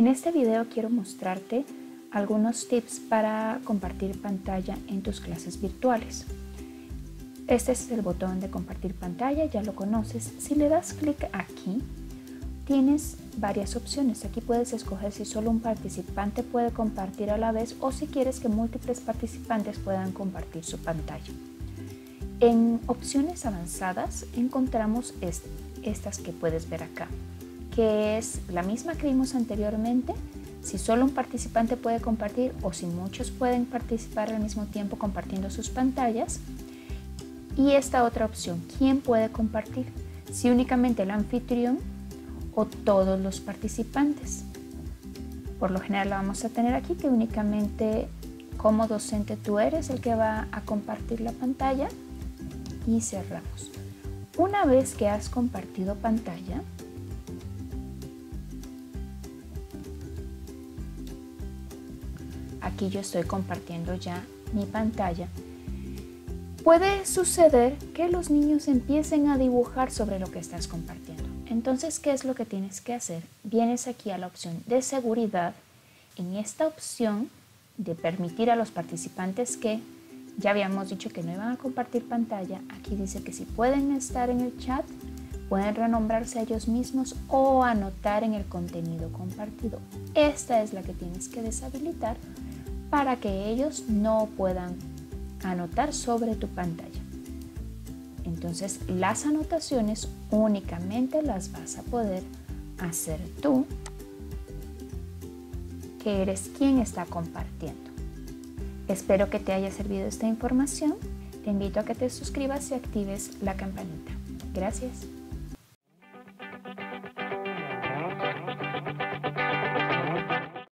En este video quiero mostrarte algunos tips para compartir pantalla en tus clases virtuales. Este es el botón de compartir pantalla, ya lo conoces. Si le das clic aquí, tienes varias opciones. Aquí puedes escoger si solo un participante puede compartir a la vez o si quieres que múltiples participantes puedan compartir su pantalla. En opciones avanzadas encontramos estas que puedes ver acá, que es la misma que vimos anteriormente, si solo un participante puede compartir o si muchos pueden participar al mismo tiempo compartiendo sus pantallas. Y esta otra opción, ¿quién puede compartir? Si únicamente el anfitrión o todos los participantes. Por lo general la vamos a tener aquí que únicamente como docente tú eres el que va a compartir la pantalla y cerramos. Una vez que has compartido pantalla, aquí yo estoy compartiendo ya mi pantalla, puede suceder que los niños empiecen a dibujar sobre lo que estás compartiendo. Entonces, ¿qué es lo que tienes que hacer? Vienes aquí a la opción de seguridad. En esta opción de permitir a los participantes que ya habíamos dicho que no iban a compartir pantalla. Aquí dice que si pueden estar en el chat, pueden renombrarse a ellos mismos o anotar en el contenido compartido. Esta es la que tienes que deshabilitar para que ellos no puedan anotar sobre tu pantalla. Entonces las anotaciones únicamente las vas a poder hacer tú, que eres quien está compartiendo. Espero que te haya servido esta información. Te invito a que te suscribas y actives la campanita. Gracias.